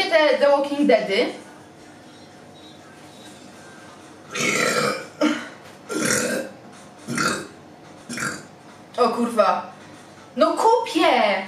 Lubię te The Walking Deady. O kurwa. No kupię!